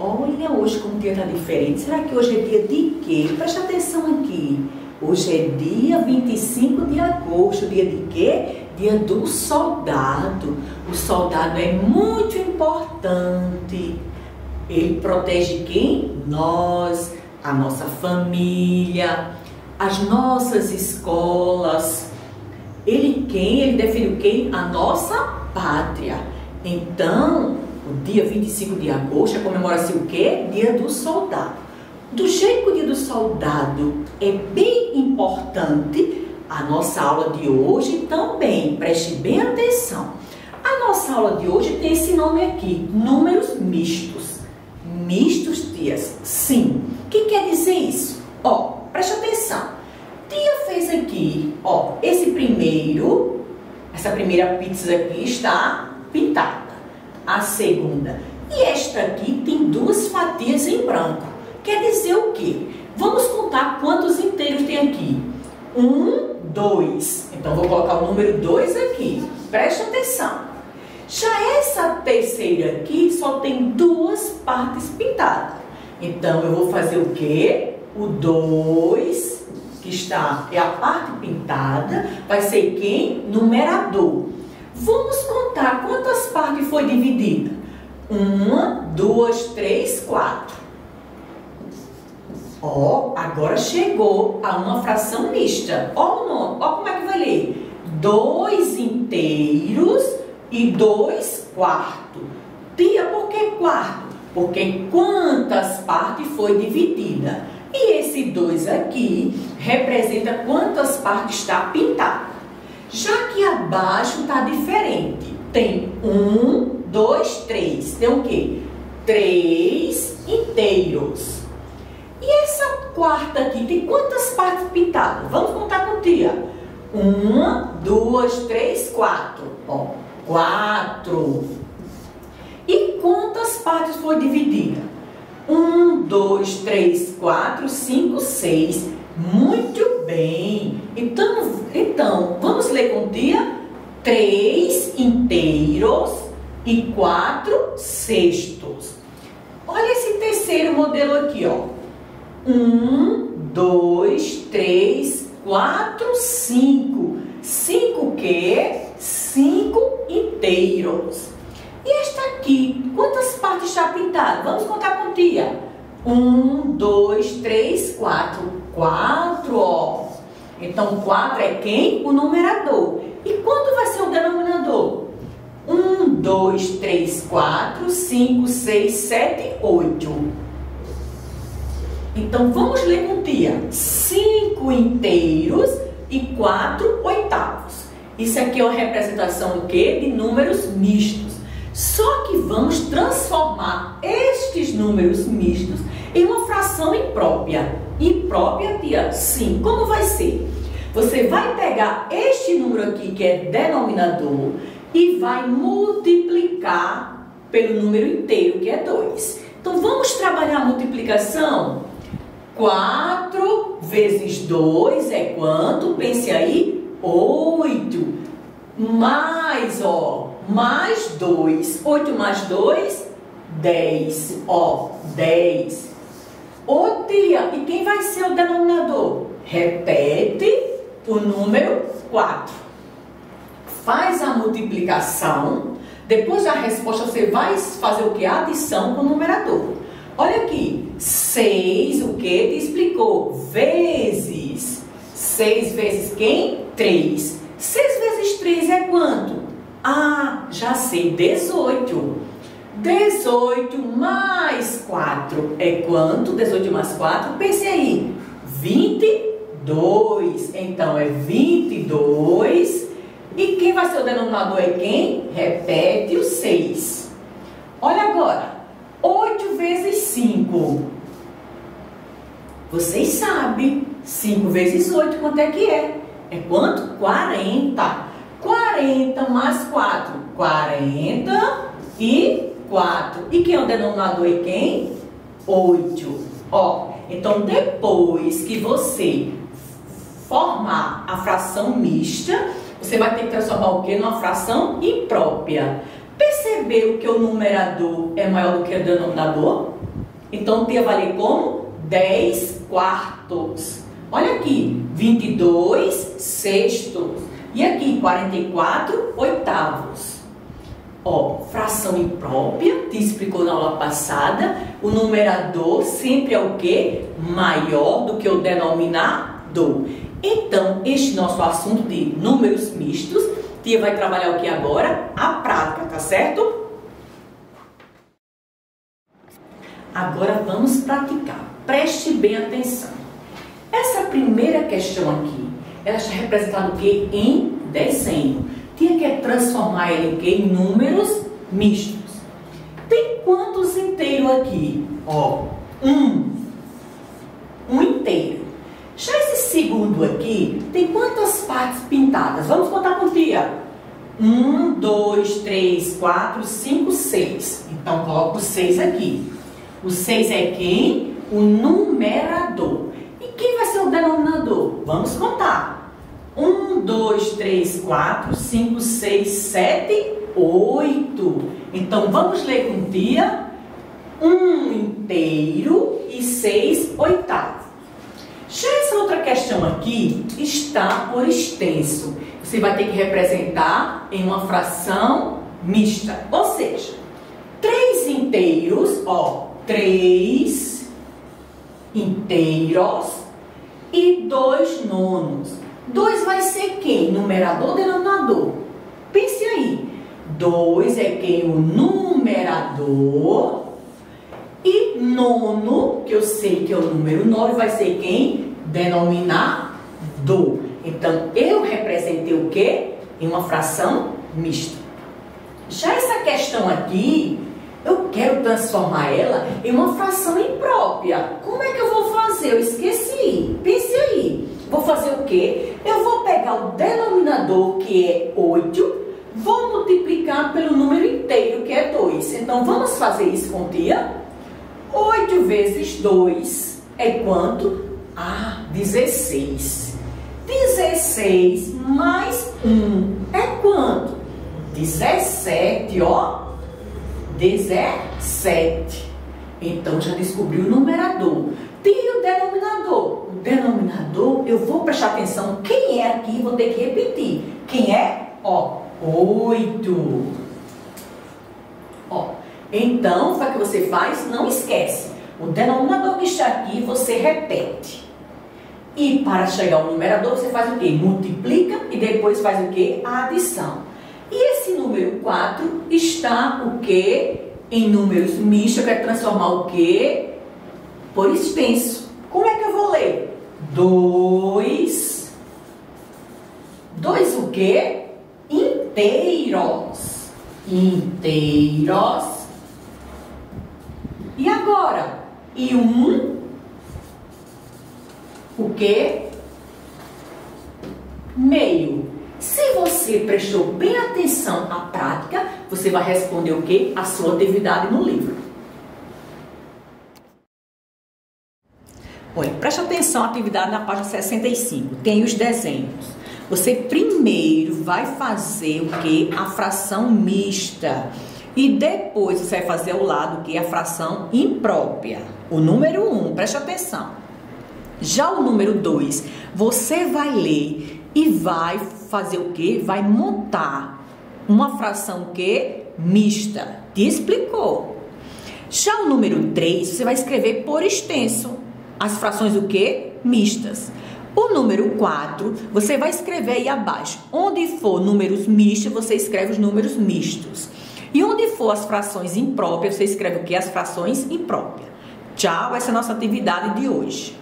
Olha hoje como o dia está diferente. Será que hoje é dia de quê? Presta atenção aqui. Hoje é dia 25 de agosto. Dia de quê? Dia do soldado. O soldado é muito importante. Ele protege quem? Nós, a nossa família, as nossas escolas. Ele quem? Ele define quem? A nossa pátria. Então, o dia 25 de agosto comemora-se o quê? Dia do soldado. Do jeito que o dia do soldado é bem importante, a nossa aula de hoje também, preste bem atenção. A nossa aula de hoje tem esse nome aqui, números mistos. Mistos, tias? Sim. O que quer dizer isso? Ó, preste atenção. Tia fez aqui, ó, esse primeiro, essa primeira pizza aqui está pintada a segunda. E esta aqui tem duas fatias em branco. Quer dizer o quê? Vamos contar quantos inteiros tem aqui. Um, dois. Então, vou colocar o número dois aqui. Preste atenção. Já essa terceira aqui só tem duas partes pintadas. Então, eu vou fazer o quê? O dois, que está, é a parte pintada, vai ser quem? Numerador. Vamos contar quantas partes foi dividida. Uma, duas, três, quatro. Ó, agora chegou a uma fração mista. Ó o ó como é que vai ler. Dois inteiros e dois quartos. Tia, por que quarto? Porque quantas partes foi dividida? E esse dois aqui representa quantas partes está pintada. Já que abaixo está diferente. Tem um, dois, três. Tem o quê? Três inteiros. E essa quarta aqui tem quantas partes pintadas? Vamos contar com tia. Uma, duas, três, quatro. Ó, quatro. E quantas partes foi dividida? Um, dois, três, quatro, cinco, seis. Muito bem. Então, então vamos ler com dia? Três inteiros e quatro sextos. Olha esse terceiro modelo aqui, ó. Um, dois, três, quatro, cinco. Cinco o quê? Cinco inteiros. E esta aqui, quantas partes está pintada? Vamos contar com tia. Um, dois, três, quatro. Quatro, ó. Então, quatro é quem? O numerador. E quanto vai ser o denominador? Um, dois, três, quatro, cinco, seis, sete, oito. Então, vamos ler com tia. Cinco inteiros e quatro oitavos. Isso aqui é uma representação o quê? De números mistos. Só que vamos transformar estes números mistos em uma fração imprópria. Imprópria, tia? Sim. Como vai ser? Você vai pegar este número aqui, que é denominador, e vai multiplicar pelo número inteiro, que é 2. Então, vamos trabalhar a multiplicação? 4 vezes 2 é quanto? Pense aí, 8. Mais, ó, mais 2. 8 mais 2, 10. Ó, 10. Ô tia, e quem vai ser o denominador? Repete o número 4. Faz a multiplicação. Depois da resposta, você vai fazer o que? Adição com o numerador. Olha aqui. 6, o que? Te explicou. Vezes. 6 vezes quem? 3. 6 vezes 3 é quanto? Ah, já sei. 18. 18 mais 4 é quanto? 18 mais 4, pense aí. 22. Então é 22. E quem vai ser o denominador é quem? Repete o 6. Olha agora. 8 vezes 5. Vocês sabem. 5 vezes 8, quanto é que é? É quanto? 40. 40 mais 4. 40 e 4. E quem é o denominador e quem? 8. Ó, então depois que você formar a fração mista, você vai ter que transformar o que numa fração imprópria. Percebeu que o numerador é maior do que o denominador? Então, tia vai ler como 10 quartos. Olha aqui, 22 sextos. E aqui, 44 oitavos. Ó, fração imprópria, te explicou na aula passada. O numerador sempre é o quê? Maior do que o denominador. Então, este nosso assunto de números mistos, tia vai trabalhar o que agora? A prática, tá certo? Agora vamos praticar. Preste bem atenção. Essa primeira questão aqui, ela está representada o que? Em desenho. Tinha que transformar ele que? Em números mistos. Tem quantos inteiros aqui? Ó, um. Um inteiro. Já esse segundo aqui, tem quantas partes pintadas? Vamos contar com tia. Um, dois, três, quatro, cinco, seis. Então, coloco seis aqui. O 6 é quem? O numerador. E quem vai ser o denominador? Vamos contar. 1, 2, 3, 4, 5, 6, 7, 8. Então vamos ler com tia. 1 inteiro e 6 oitavos. Já essa outra questão aqui está por extenso. Você vai ter que representar em uma fração mista. Ou seja, 3 inteiros, ó, três inteiros e dois nonos. Dois vai ser quem? Numerador ou denominador? Pense aí. Dois é quem? O numerador. E nono, que eu sei que é o número 9, vai ser quem? Denominador. Então, eu representei o quê? Em uma fração mista. Já essa questão aqui, eu quero transformar ela em uma fração imprópria. Como é que eu vou fazer? Eu esqueci. Pense aí. Vou fazer o quê? Eu vou pegar o denominador, que é 8, vou multiplicar pelo número inteiro, que é 2. Então, vamos fazer isso com tia? 8 vezes 2 é quanto? Ah, 16. 16 mais 1 é quanto? 17, ó. 17. Então já descobriu o numerador. Tem o denominador. Denominador, eu vou prestar atenção quem é aqui, vou ter que repetir. Quem é? Ó, 8. Ó, então, o que você faz? Não esquece. O denominador que está aqui, você repete. E para chegar ao numerador, você faz o quê? Multiplica e depois faz o quê? A adição. E esse número 4 está o quê? Em números mistos, eu quero transformar o quê? Por extenso. Como é que eu vou 2. 2 o quê? Inteiros. Inteiros. E agora? E um, o quê? Meio. Se você prestou bem atenção à prática, você vai responder o que? A sua atividade no livro. Olha, preste atenção à atividade na página 65. Tem os desenhos. Você primeiro vai fazer o que? A fração mista. E depois você vai fazer ao lado o que? A fração imprópria. O número 1, um, preste atenção. Já o número 2, você vai ler e vai fazer o que? Vai montar uma fração que mista. Te explicou. Já o número 3, você vai escrever por extenso. As frações o que? Mistas. O número 4, você vai escrever aí abaixo. Onde for números mistos, você escreve os números mistos. E onde for as frações impróprias, você escreve o que? As frações impróprias. Tchau, essa é a nossa atividade de hoje.